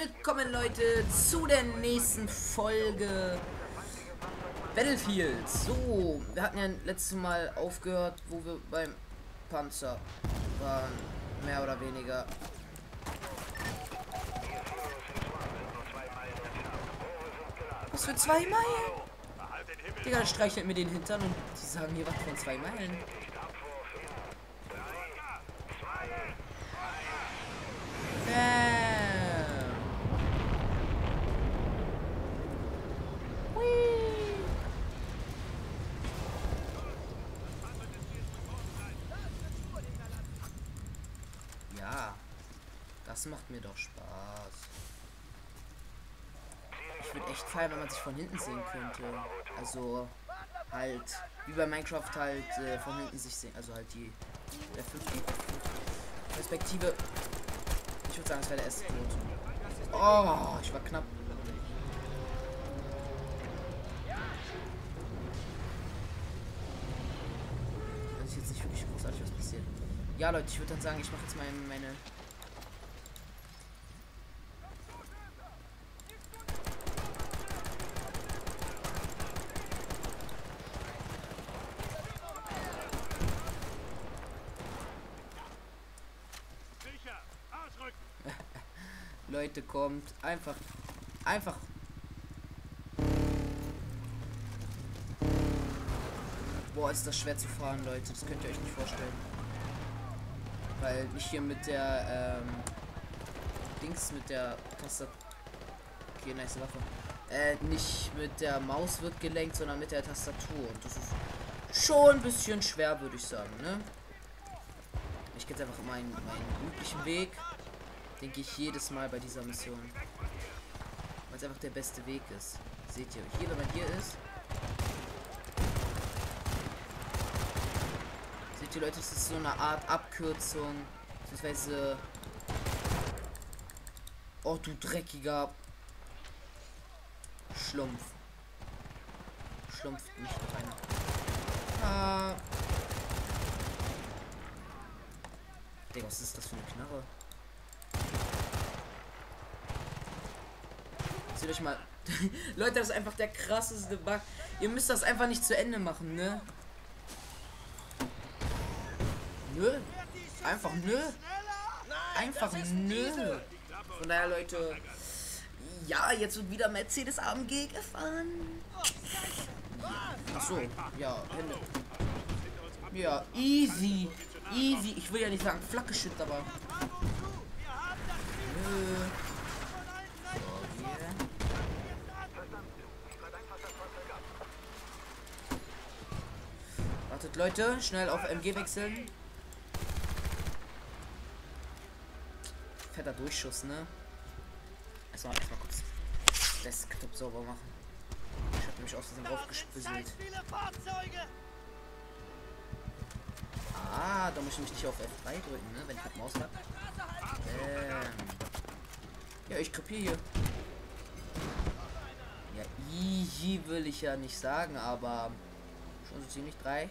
willkommen Leute zu der nächsten Folge Battlefield. So, wir hatten ja letztes Mal aufgehört, wo wir beim Panzer waren, mehr oder weniger. Was für zwei Meilen? Digga, streichelt mir den Hintern und die sagen hier was von zwei Meilen. Das macht mir doch Spaß. Ich würde echt feiern, wenn man sich von hinten sehen könnte. Also halt, wie bei Minecraft halt äh, von hinten sich sehen. Also halt die der 50 Perspektive. Ich würde sagen, es wäre der erste Tod. Oh, ich war knapp. Das ist jetzt nicht wirklich großartig was passiert. Ja, Leute, ich würde dann sagen, ich mache jetzt mal meine Leute kommt. Einfach. Einfach. Boah, ist das schwer zu fahren, Leute. Das könnt ihr euch nicht vorstellen. Weil ich hier mit der, ähm, Dings mit der Tastatur. Okay, nice Waffe. Äh, nicht mit der Maus wird gelenkt, sondern mit der Tastatur. Und das ist schon ein bisschen schwer, würde ich sagen, ne? Ich gehe jetzt einfach meinen, meinen üblichen Weg denke ich jedes Mal bei dieser Mission. Weil es einfach der beste Weg ist. Seht ihr, hier, wenn man hier ist. Seht ihr, Leute, es ist so eine Art Abkürzung. Beziehungsweise. Oh, du dreckiger Schlumpf. Schlumpft nicht rein. Ah. Digga, was ist das für eine Knarre? Seht euch mal. Leute, das ist einfach der krasseste Bug. Ihr müsst das einfach nicht zu Ende machen, ne? Nö. Einfach nö. Einfach nö. Von daher, Leute. Ja, jetzt wird wieder Mercedes AMG gefahren. Ach so, ja, Hände. Ja, easy. Easy. Ich will ja nicht sagen Flagge shit, aber. Nö. Leute. Schnell auf MG wechseln. Fetter Durchschuss, ne? Erstmal, erstmal kurz Desktop sauber machen. Ich hab nämlich aus diesem raufgespüsselt. Ah, da muss ich mich nicht auf F3 drücken, ne? Wenn ich mit Maus hab. Ähm. Ja, ich kapiere hier. Ja, easy will ich ja nicht sagen, aber schon so ziemlich 3,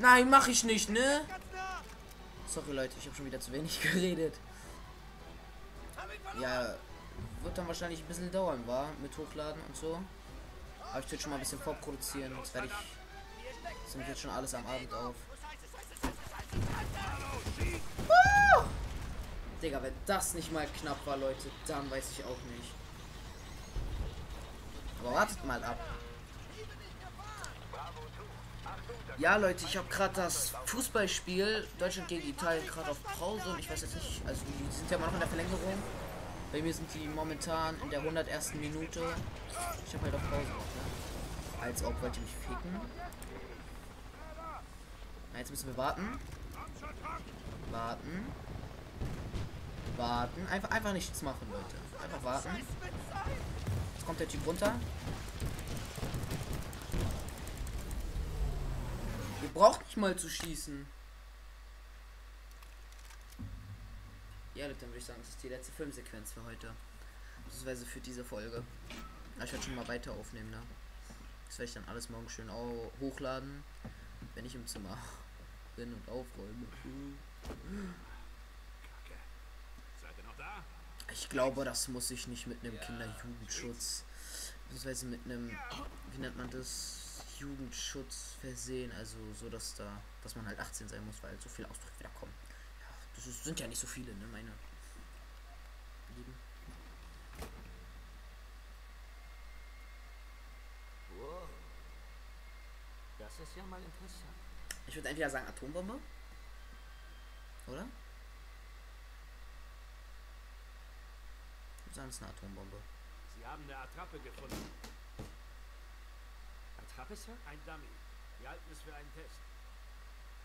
Nein, mach ich nicht, ne? Sorry, Leute, ich habe schon wieder zu wenig geredet. Ja, wird dann wahrscheinlich ein bisschen dauern, war mit Hochladen und so. Aber ich will schon mal ein bisschen vorproduzieren. Jetzt werde ich. Nimmt jetzt schon alles am Abend auf. Uh! Digga, wenn das nicht mal knapp war, Leute, dann weiß ich auch nicht. Aber wartet mal ab. Ja, Leute, ich habe gerade das Fußballspiel Deutschland gegen Italien gerade auf Pause und ich weiß jetzt nicht, also die sind ja immer noch in der Verlängerung. Bei mir sind die momentan in der 101. Minute. Ich habe halt auf Pause gemacht, ne? Als ob wollte ich mich ficken. Na, jetzt müssen wir warten. Warten. Warten. Einfach, einfach nichts machen, Leute. Einfach warten. Jetzt kommt der Typ runter. Ihr braucht nicht mal zu schießen. Ja, Leute, dann würde ich sagen, das ist die letzte Filmsequenz für heute. Beziehungsweise für diese Folge. Ich werde schon mal weiter aufnehmen, ne? Das werde ich dann alles morgen schön hochladen, wenn ich im Zimmer bin und aufräume. Ich glaube, das muss ich nicht mit einem Kinderjugendschutz, beziehungsweise mit einem, wie nennt man das, Jugendschutz versehen, also so, dass da, dass man halt 18 sein muss, weil so viele Ausdrücke wieder kommen. Ja, das ist, sind ja nicht so viele, ne, meine Lieben. Wow. Das ist ja mal interessant. Ich würde entweder sagen Atombombe, oder? Ist eine Atombombe. Sie haben eine Attrappe gefunden. Attrappe, Sir? Ein Dummy. Wir halten es für einen Test.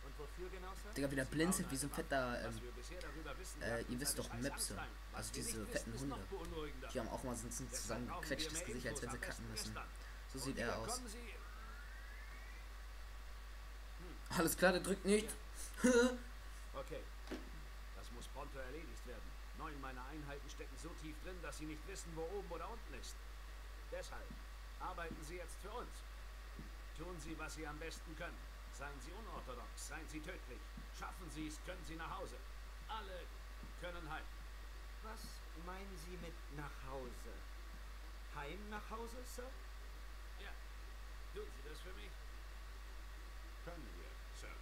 Und wofür genau, Sir? Digga, wieder blinzelt wie so ein fetter, ähm, wissen, äh, ihr wisst doch, Möpse. Also diese fetten Hunde. Die haben auch mal so ein zusammengequetschtes Gesicht, als wenn sie kacken müssen. So sieht er aus. Sie Alles klar, der drückt nicht. Okay. Das muss pronto erledigt werden. Neun meiner Einheiten stecken so tief drin, dass sie nicht wissen, wo oben oder unten ist. Deshalb arbeiten Sie jetzt für uns. Tun Sie, was Sie am besten können. Seien Sie unorthodox, seien Sie tödlich. Schaffen Sie es, können Sie nach Hause. Alle können heim. Was meinen Sie mit nach Hause? Heim nach Hause, Sir? Ja, tun Sie das für mich? Können wir, Sir.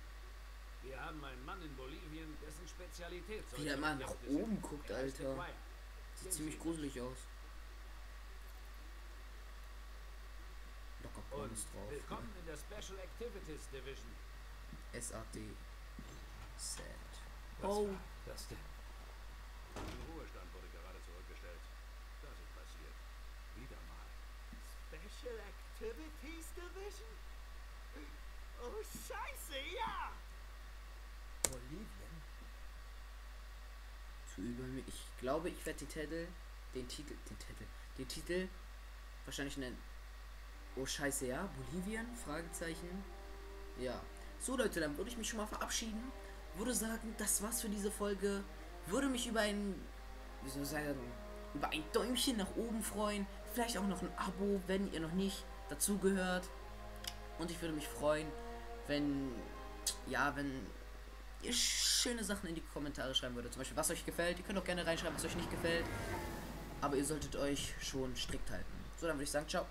Wir haben einen Mann in Bolivien, dessen Spezialität Wie der Mann nach oben guckt, Er Alter. Sieht ziemlich gruselig aus. Pommes drauf. willkommen in der Special Activities Division. SAD. Sad. Was Oh. war das denn? Im Ruhestand wurde gerade zurückgestellt. Das ist passiert. Wieder mal. Special Activities Division? Oh, scheiße, ja! Bolivien? Zu übel. mir- Ich glaube, ich werde den Titel, den Titel, den Titel, den Titel wahrscheinlich nennen. Oh Scheiße, ja, Bolivien? Fragezeichen. Ja. So Leute, dann würde ich mich schon mal verabschieden. Würde sagen, das war's für diese Folge. Würde mich über ein, wie soll ich sagen, über ein Däumchen nach oben freuen. Vielleicht auch noch ein Abo, wenn ihr noch nicht dazugehört. Und ich würde mich freuen, wenn, ja, wenn ihr schöne Sachen in die Kommentare schreiben würdet. Zum Beispiel, was euch gefällt. Ihr könnt auch gerne reinschreiben, was euch nicht gefällt. Aber ihr solltet euch schon strikt halten. So, dann würde ich sagen, ciao.